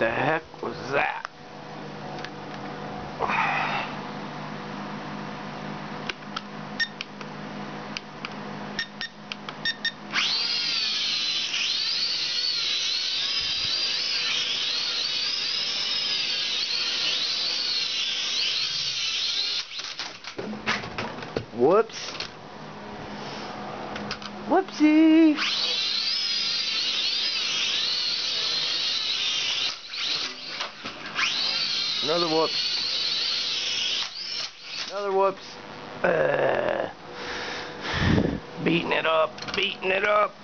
the heck was that? Whoops. Whoopsie. Another whoops. Another whoops. Uh, beating it up, beating it up.